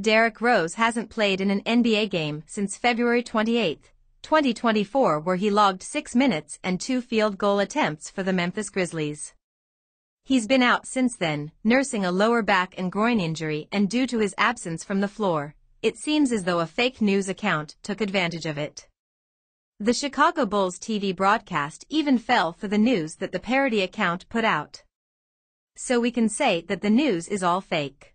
Derrick Rose hasn't played in an NBA game since February 28, 2024 where he logged 6 minutes and 2 field goal attempts for the Memphis Grizzlies. He's been out since then, nursing a lower back and groin injury and due to his absence from the floor, it seems as though a fake news account took advantage of it. The Chicago Bulls TV broadcast even fell for the news that the parody account put out. So we can say that the news is all fake.